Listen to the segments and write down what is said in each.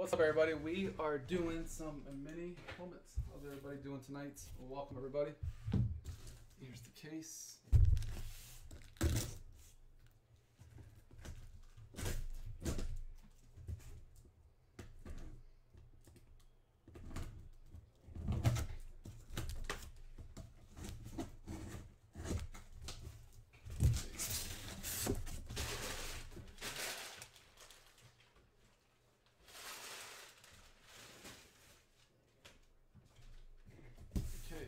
What's up, everybody? We are doing some mini helmets. How's everybody doing tonight? Welcome, everybody. Here's the case. Okay.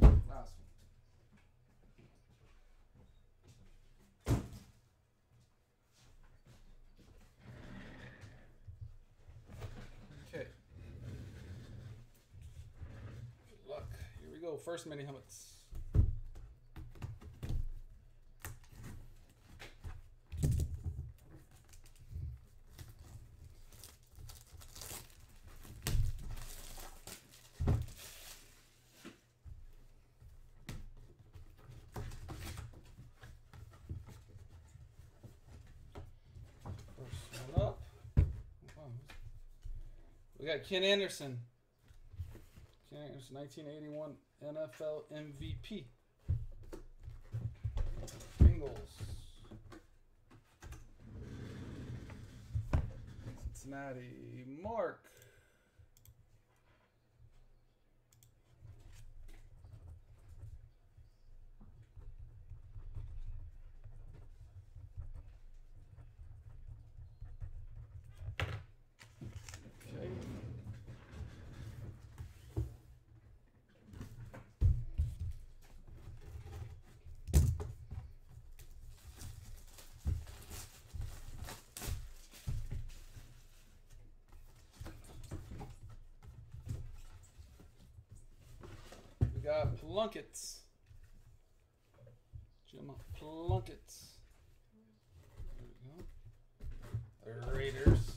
Mm, Last one. Okay. Good luck. Here we First mini helmets. First one up. We got Ken Anderson. Ken Anderson, 1981 NFL MVP. Bengals. Cincinnati. Mark. Okay. Plunkett. Jim Plunkett. There we go. Raiders.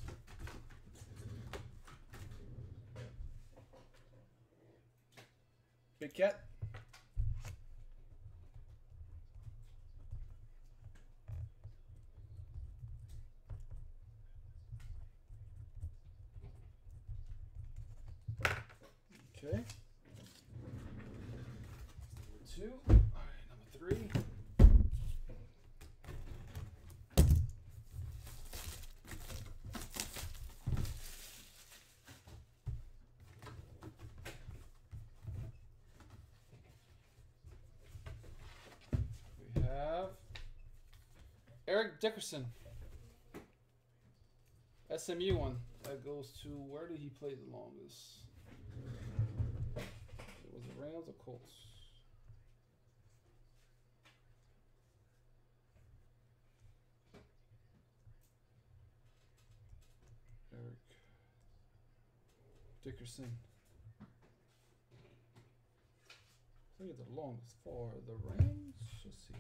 Big Cat. Okay. Number two. All right, number three. We have Dickerson. SMU one. That goes to where did he play the longest? It was the Rams or Colts? Eric Dickerson. I think it's the longest for the Rams. Let's see.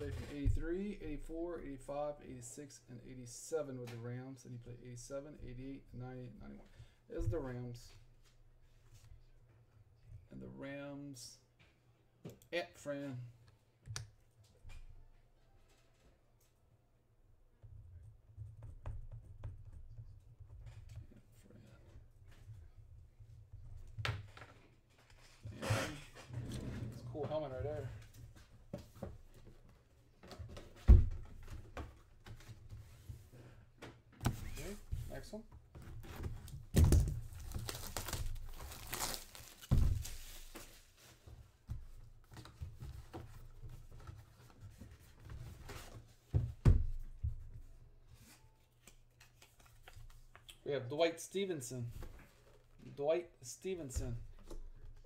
Played from 83, 84, 85, 86, and 87 with the Rams. And he played 87, 88, 90, 91. There's the Rams. And the Rams at Fran. It's cool helmet right there. Okay, next one. We have Dwight Stephenson. Dwight Stephenson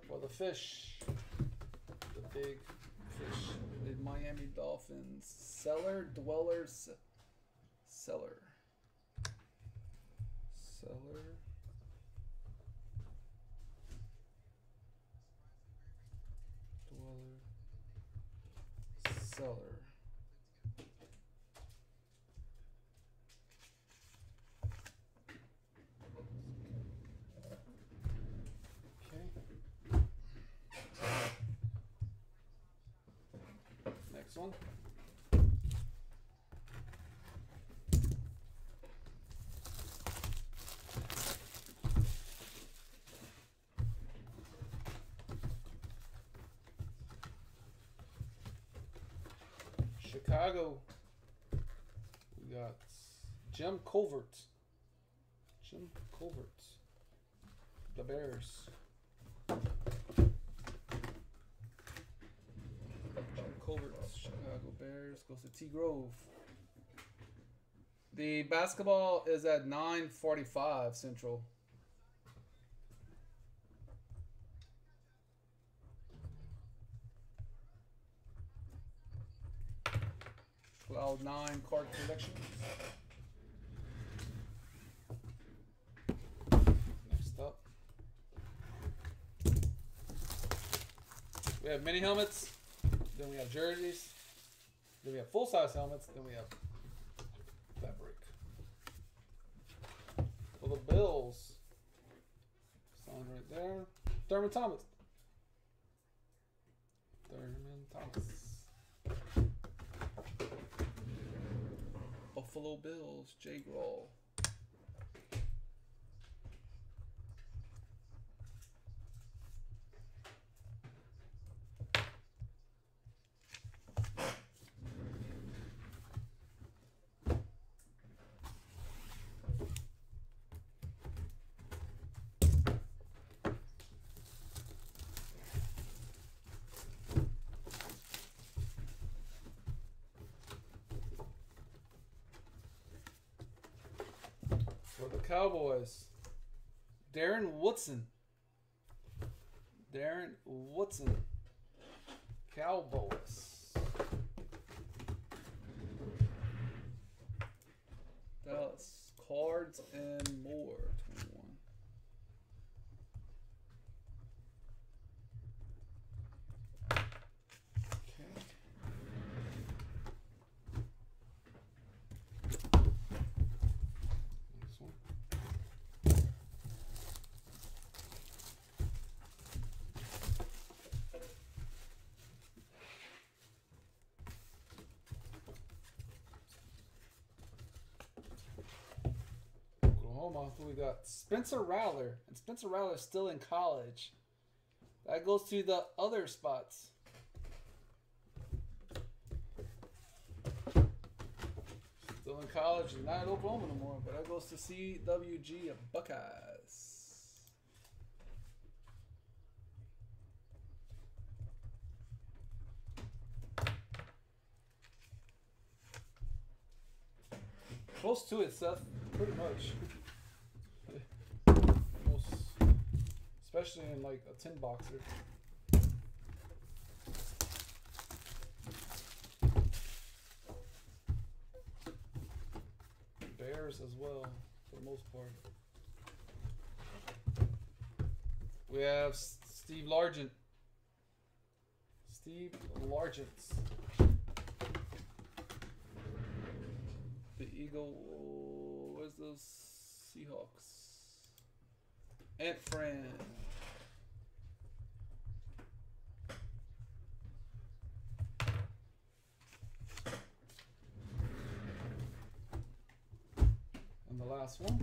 for the fish. The big fish. The Miami Dolphins. Cellar, dwellers, cellar. Seller. Dweller. Seller. Okay. Next one. Chicago. We got Jim Covert. Jim Covert. The Bears. Jim Covert, Chicago Bears goes to T Grove. The basketball is at 9:45 Central. Cloud nine card collection. Next up, we have mini helmets. Then we have jerseys. Then we have full size helmets. Then we have fabric. For the Bills, sign right there. Thurman Thomas. Thurman Thomas. Buffalo Bills, Jay Grohl. For the Cowboys, Darren Woodson. Darren Woodson. Cowboys. Dallas. Cards and more. 21. Okay. Next one. Oklahoma, who we got? Spencer Rattler. And Spencer Rattler is still in college. That goes to the other spots. Still in college and not at Oklahoma no more, but that goes to CWG Buckeyes. Close to it, Seth. Pretty much. Most, especially in like a tin boxer. Bears as well, for the most part. We have S- Steve Largent. Steve Largent. The Eagle. Where's those Seahawks? Ant Fran. And the last one.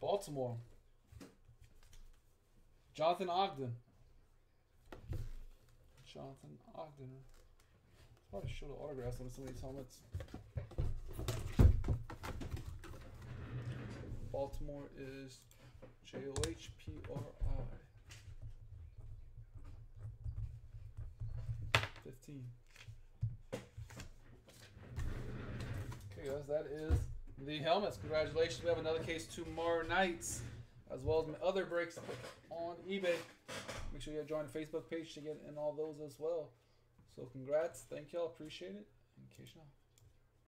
Baltimore. Jonathan Ogden. Jonathan Ogden. Probably show the autographs on some of these helmets. Baltimore is J O H P R I. 15. Okay, guys, that is the helmets. Congratulations. We have another case tomorrow night, as well as my other breaks on eBay. Make sure you join the Facebook page to get in all those as well. So, congrats. Thank y'all. Appreciate it. And off.